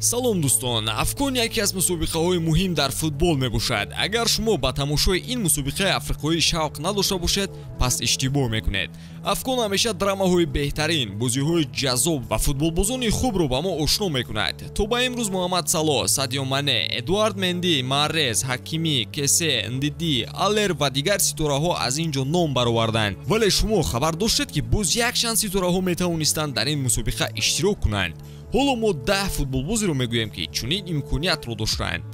салом дӯстон. Афкон яке аз мусобиқаҳои муҳим дар футбол мебошад. Агар шумо ба тамошои ин мусобиқаи африқоӣ шавқ надошта бошед пас иштибоҳ мекунед. Афкон ҳамеша драмаҳои беҳтарин. Бозиҳои ҷаззоб ва футболбозони хубро ба мо ошно мекунад. То ба имрӯз муҳаммад салоҳ садио мане эдуард менди маррез ҳакимӣ кесе ндиди алер ва дигар ситораҳо аз ин ҷо ном бароварданд. Вале шумо хабар доштед ки боз якчанд ситораҳо метавонистанд дар ин мусобиқа иштирок кунанд ҳоло мо даҳ футболбозиро мегӯем ки чунин имкониятро доштаанд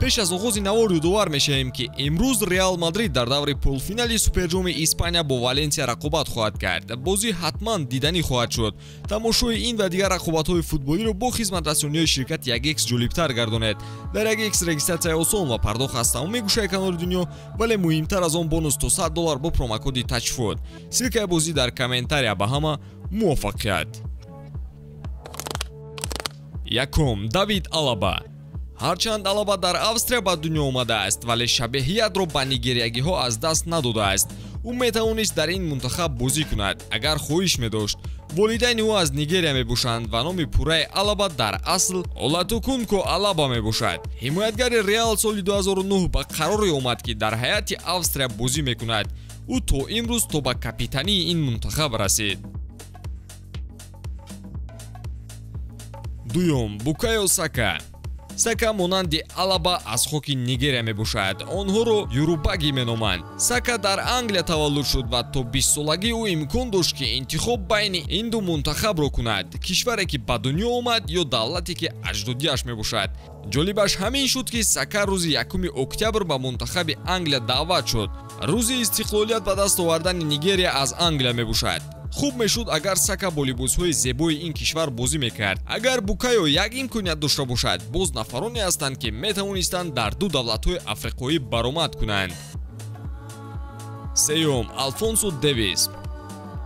пеш аз оғози навор ёдовар мешавем ки имрӯз реал мадрид дар даври полуфинали суперҷоми испания бо валенсия рақобат хоҳад кард. Бозӣ ҳатман диданӣ хоҳад шуд. Тамошои ин ва дигар рақобатҳои футболиро бо хизматрасониҳои ширкати ягекс ҷолибтар гардонед. Дар ягекс регистратсияи осон ва пардохт аз тамоми гӯшаи канори дунё вале муҳимтар аз он бонус то 100 доллар бо промокоди тачфуд силкаи бозӣ дар комментария ба ҳама муваффақият. Якум давид алаба. Ҳарчанд алаба дар австрия ба дунё омадааст вале шабеҳиятро ба нигериягиҳо аз даст надодааст. Ӯ метавонист дар ин мунтахаб бозӣ кунад. Агар хоҳиш медошт волидайни ӯ аз нигерия мебошанд ва номи пурраи алаба дар асл олатукунко алаба мебошад. Ҳимоятгари реал соли 2009 ба қароре омад ки дар ҳайати австрия бозӣ мекунад. Ӯ то имрӯз то ба капитании ин мунтахаб расид дуюм букайо сака. Сака монанди алаба аз хоки нигерия мебошад. Онҳоро юрубаги меноманд. Сака дар англия таваллуд шуд ва то бистсолагӣ ӯ имкон дошт ки интихоб байни ин ду мунтахабро кунад. Кишваре ки ба дунё омад ё давлате ки аҷдодиаш мебошад. Ҷолибаш ҳамин шуд ки сака рӯзи 1 октябр ба мунтахаби англия даъват шуд. Рӯзи истиқлолият ба даст овардани нигерия аз англия мебошад хуб мешуд агар сака бо либосҳои зебои ин кишвар бозӣ мекард. Агар букайо як имконият дошта бошад боз нафароне ҳастанд ки метавонистанд дар ду давлатҳои африқоӣ баромад кунанд. Сеюм алфонсо девис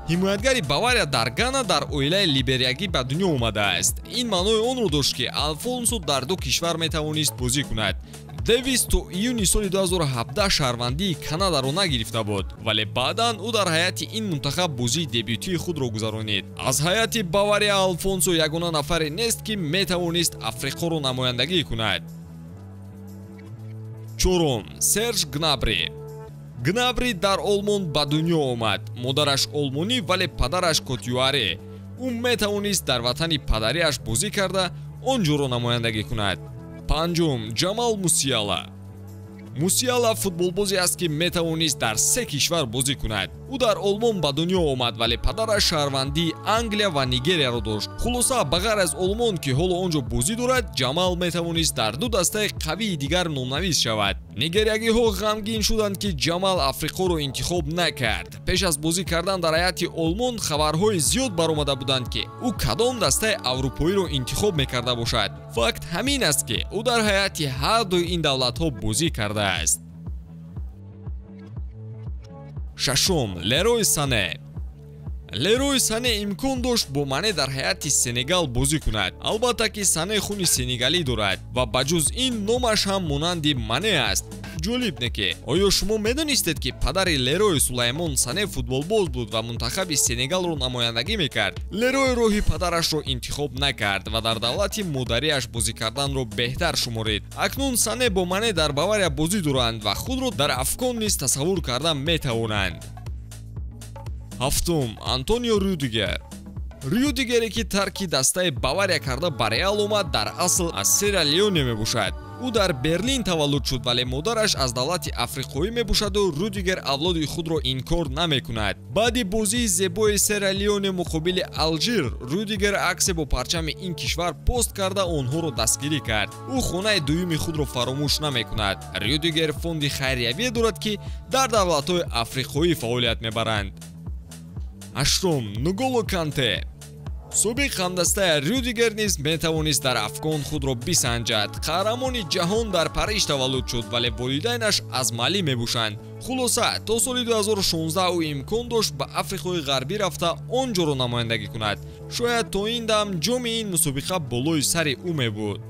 ҳимоятгари бавария дар гана дар оилаи либериягӣ ба дунё омадааст. Ин маънои онро дошт ки алфонсо дар ду кишвар метавонист бозӣ кунад дэвис то июни соли 2017 шаҳрвандии канадаро нагирифта буд вале баъдан ӯ дар ҳайати ин мунтахаб бозии дебютии худро гузаронид аз ҳайати бавария алфонсо ягона нафаре нест ки метавонист африқоро намояндагӣ кунад. Чорум серж гнабри. Гнабри дар олмон ба дунё омад. Модараш олмонӣ вале падараш котюаре. Ӯ метавонист дар ватани падариаш бозӣ карда он ҷоро намояндагӣ кунад панҷум ҷамал мусияла мусияла футболбозе аст ки метавонист дар се кишвар бозӣ кунад. Ӯ дар олмон ба дунё омад вале падараш шаҳрвандии англия ва нигерияро дошт. Хулоса ба ғайр аз олмон ки ҳоло он ҷо бозӣ дорад ҷамал метавонист дар ду дастаи қавии дигар номнавис шавад нигериягиҳо ғамгин шуданд ки ҷамал африқоро интихоб накард пеш аз бозӣ кардан дар ҳайати олмон хабарҳои зиёд баромада буданд ки ӯ кадом дастаи аврупоиро интихоб мекарда бошад. Факт ҳамин аст ки ӯ дар ҳайати ҳардуи ин давлатҳо бозӣ кардааст. Шашум. Лерой сане лерой сане имкон дошт бо мане дар ҳайати сенегал бозӣ кунад. Албатта ки сане хуни сенегалӣ дорад ва ба ҷуз ин номаш ҳам монанди мане аст. Ҷолиб не ки оё шумо медонистед ки падари лерой сулаймон сане футболбоз буд ва мунтахаби сенегалро намояндагӣ мекард? Лерой роҳи падарашро интихоб накард ва дар давлати модариаш бозӣ карданро беҳтар шуморид. Акнун сане бо мане дар бавария бозӣ доранд ва худро дар афкон низ тасаввур карда метавонанд ҳафтум антонио рюдигер. Рюдигере ки тарки дастаи бавария карда ба реал омад дар асл аз сера леоне мебошад. Ӯ дар берлин таваллуд шуд вале модараш аз давлати африқоӣ мебошаду рудигер авлоди худро инкор намекунад. Баъди бозии зебои сералеоне муқобили алжир рудигер аксе бо парчами ин кишвар пост карда онҳоро дастгирӣ кард. Ӯ хонаи дуюми худро фаромӯш намекунад. Рюдигер фонди хайриявие дорад ки дар давлатҳои африқоӣ фаъолият мебаранд ҳаштум нуголо канте. Субиқ ҳамдастаи рюдигер низ метавонист дар афгон худро бисанҷад. Қаҳрамони ҷаҳон дар париж таваллуд шуд вале волидайнаш аз мали мебошанд. Хулоса то соли 2016 ӯ имкон дошт ба африқои ғарбӣ рафта он ҷоро намояндагӣ кунад. Шояд то ин дам ҷоми ин мусобиқа болои сари ӯ мебуд.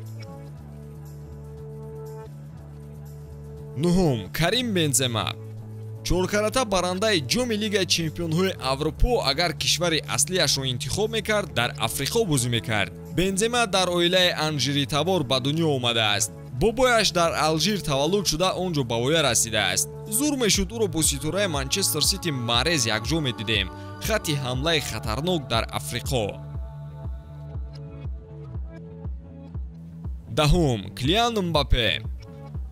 Нуҳум карим бензема чоркарата барандаи ҷоми лигаи чемпионҳои аврупо агар кишвари аслиашро интихоб мекард дар африқо бозӣ мекард. Бензема дар оилаи анжиритабор ба дунё омадааст. Бобояш дар алжир таваллуд шуда он ҷо ба воя расидааст. Зур мешуд ӯро бо ситораи манчестер сити маърез якҷо медидем. Хати ҳамлаи хатарнок дар африқо даҳум клиан мбапе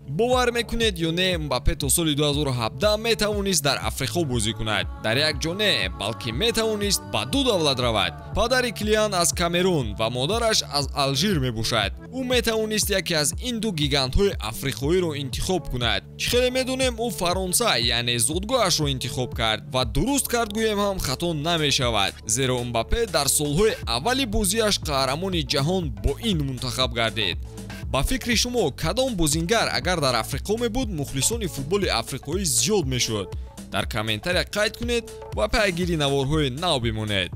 бовар мекунед ё не мбапе то соли 2017 метавонист дар африқо бозӣ кунад. Дар як ҷо не балки метавонист ба ду давлат равад. Падари клиан аз камерун ва модараш аз алжир мебошад. Ӯ метавонист яке аз ин ду гигантҳои африқоиро интихоб кунад. Чӣ хеле медонем ӯ фаронса яъне зодгоҳашро интихоб кард ва дуруст кард гӯем ҳам хато намешавад. Зеро мбапе дар солҳои аввали бозиаш қаҳрамони ҷаҳон бо ин мунтахаб гардид ба фикри шумо кадом бозингар агар дар африқо мебуд мухлисони футболи африқоӣ зиёд мешуд дар комментария қайд кунед ва пайгири наворҳои нав бимонед